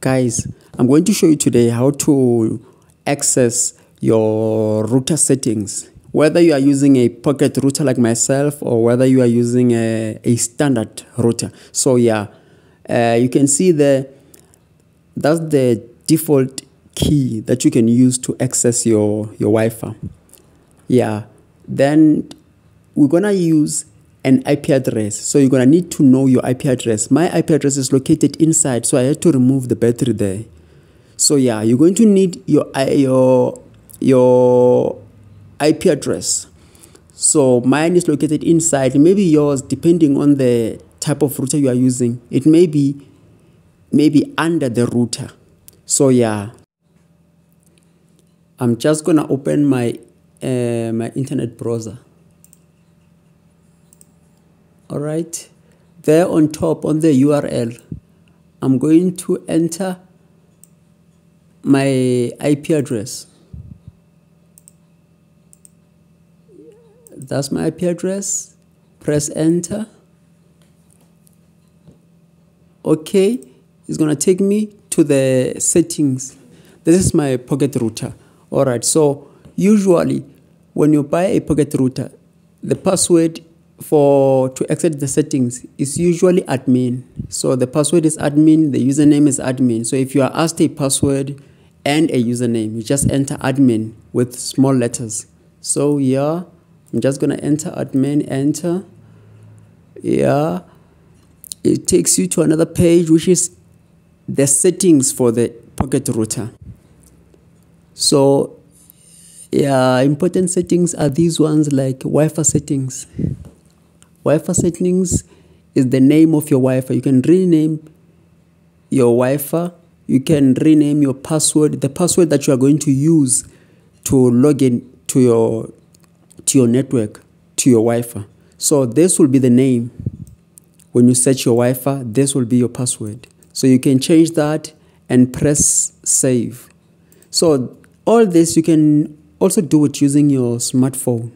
Guys, I'm going to show you today how to access your router settings. Whether you are using a pocket router like myself or whether you are using a, a standard router. So yeah, uh, you can see the that's the default key that you can use to access your, your Wi-Fi. Yeah, then we're gonna use an IP address. So you're gonna need to know your IP address. My IP address is located inside, so I had to remove the battery there. So yeah, you're going to need your your your IP address. So mine is located inside. Maybe yours, depending on the type of router you are using, it may be maybe under the router. So yeah, I'm just gonna open my uh, my internet browser all right? There on top on the url i'm going to enter my ip address. That's my ip address. Press enter. Okay it's to take me to the settings. This is my pocket router. All right so usually when you buy a pocket router the password for to exit the settings is usually admin. So the password is admin, the username is admin. So if you are asked a password and a username, you just enter admin with small letters. So yeah, I'm just gonna enter admin, enter. Yeah, it takes you to another page which is the settings for the pocket router. So yeah, important settings are these ones like Wi-Fi settings. Wi-Fi settings is the name of your Wi-Fi. You can rename your Wi-Fi. You can rename your password, the password that you are going to use to log in to your to your network, to your Wi-Fi. So this will be the name. When you search your Wi-Fi, this will be your password. So you can change that and press save. So all this you can also do it using your smartphone